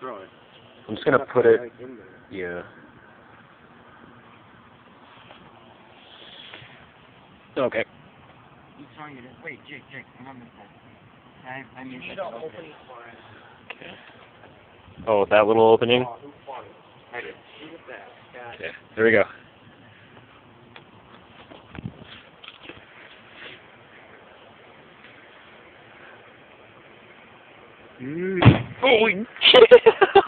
Throw it. I'm just gonna put it. Right in there. Yeah. Okay. Throwing it. Wait, Jake, Jake. I, I. Okay. Oh, that little opening. Okay. There we go. Mm. Shit!